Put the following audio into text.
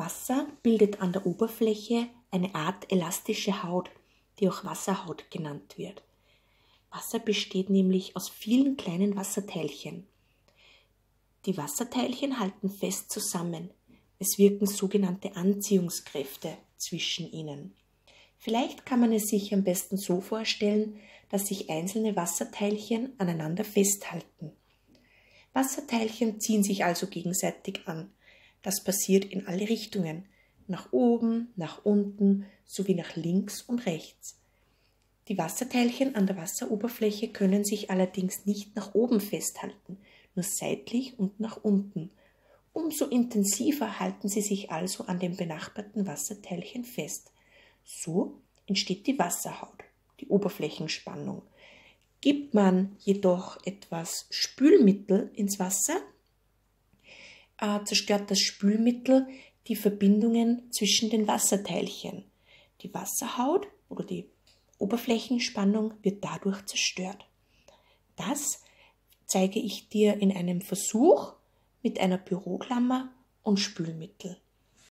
Wasser bildet an der Oberfläche eine Art elastische Haut, die auch Wasserhaut genannt wird. Wasser besteht nämlich aus vielen kleinen Wasserteilchen. Die Wasserteilchen halten fest zusammen. Es wirken sogenannte Anziehungskräfte zwischen ihnen. Vielleicht kann man es sich am besten so vorstellen, dass sich einzelne Wasserteilchen aneinander festhalten. Wasserteilchen ziehen sich also gegenseitig an. Das passiert in alle Richtungen, nach oben, nach unten sowie nach links und rechts. Die Wasserteilchen an der Wasseroberfläche können sich allerdings nicht nach oben festhalten, nur seitlich und nach unten. Umso intensiver halten sie sich also an den benachbarten Wasserteilchen fest. So entsteht die Wasserhaut, die Oberflächenspannung. Gibt man jedoch etwas Spülmittel ins Wasser, äh, zerstört das Spülmittel die Verbindungen zwischen den Wasserteilchen. Die Wasserhaut oder die Oberflächenspannung wird dadurch zerstört. Das zeige ich dir in einem Versuch mit einer Büroklammer und Spülmittel.